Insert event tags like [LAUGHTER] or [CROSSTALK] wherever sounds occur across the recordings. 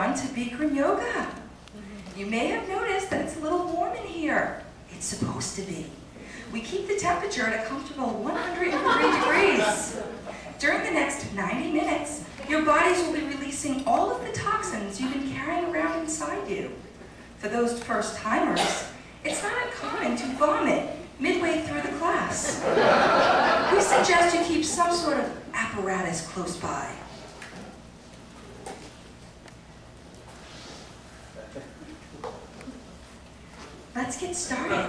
Welcome to Bikram Yoga. You may have noticed that it's a little warm in here. It's supposed to be. We keep the temperature at a comfortable 103 degrees. During the next 90 minutes, your bodies will be releasing all of the toxins you've been carrying around inside you. For those first timers, it's not uncommon to vomit midway through the class. We suggest you keep some sort of apparatus close by. Let's get started.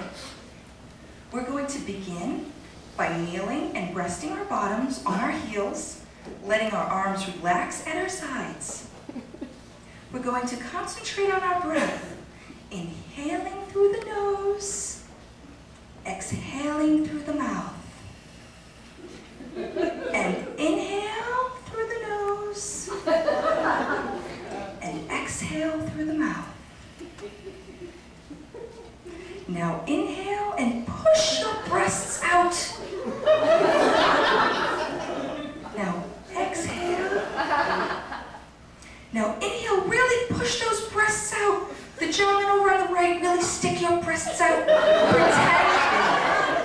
We're going to begin by kneeling and resting our bottoms on our heels, letting our arms relax at our sides. We're going to concentrate on our breath, inhaling through the nose, exhaling through the mouth. And inhale through the nose, and exhale through the mouth. Now inhale and push your breasts out. Now exhale. Now inhale, really push those breasts out. The gentleman over on the right, really stick your breasts out. Pretend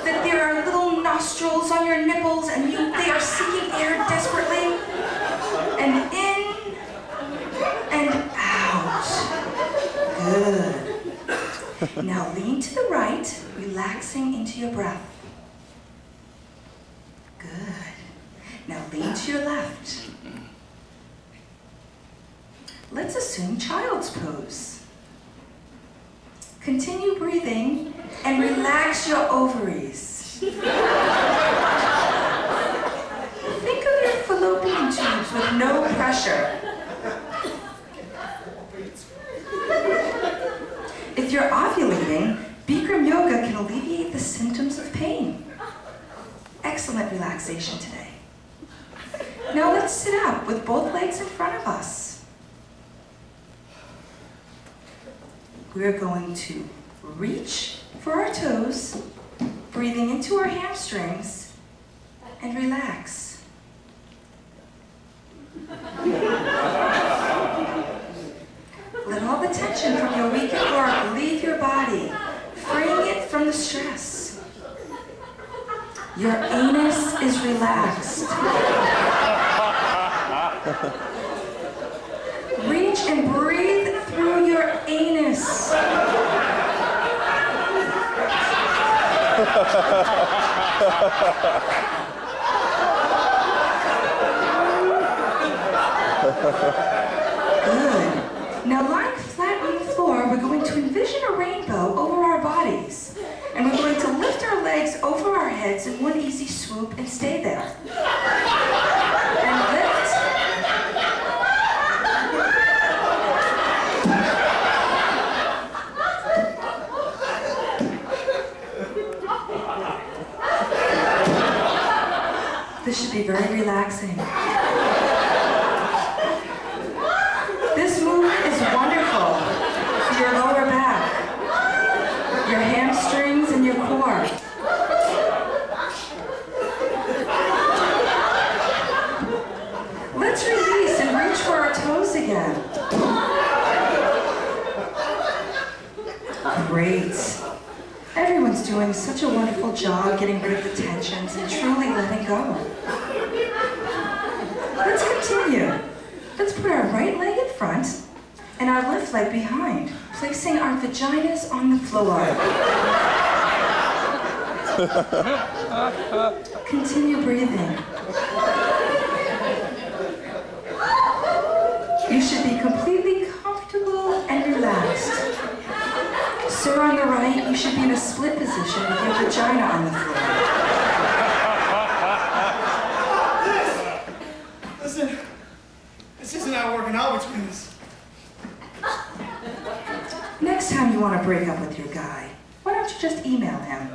that there are little nostrils on your nipples and you, they are seeking air desperately. And in and out. Good. Now lean to the right, relaxing into your breath. Good. Now lean to your left. Let's assume child's pose. Continue breathing and relax your ovaries. Think of your fallopian tubes with no pressure. If you're ovulating, Bikram Yoga can alleviate the symptoms of pain. Excellent relaxation today. Now let's sit up with both legs in front of us. We're going to reach for our toes, breathing into our hamstrings, and relax. Let all the tension from your weekend work leave your body, freeing it from the stress. Your anus is relaxed. Reach and breathe through your anus. Good. Now lying flat on the floor, we're going to envision a rainbow over our bodies. And we're going to lift our legs over our heads in one easy swoop and stay there. And lift. This should be very relaxing. This move is wonderful for your lower back, your hamstrings, and your core. Let's release and reach for our Great. Everyone's doing such a wonderful job getting rid of the tensions and truly letting go. Let's continue. Let's put our right leg in front and our left leg behind, placing our vaginas on the floor. [LAUGHS] Continue breathing. You should be completely comfortable and relaxed. Sir, on the right, you should be in a split position with your vagina on the floor. This. Listen, this isn't how working out between us. Next time you want to break up with your guy, why don't you just email him?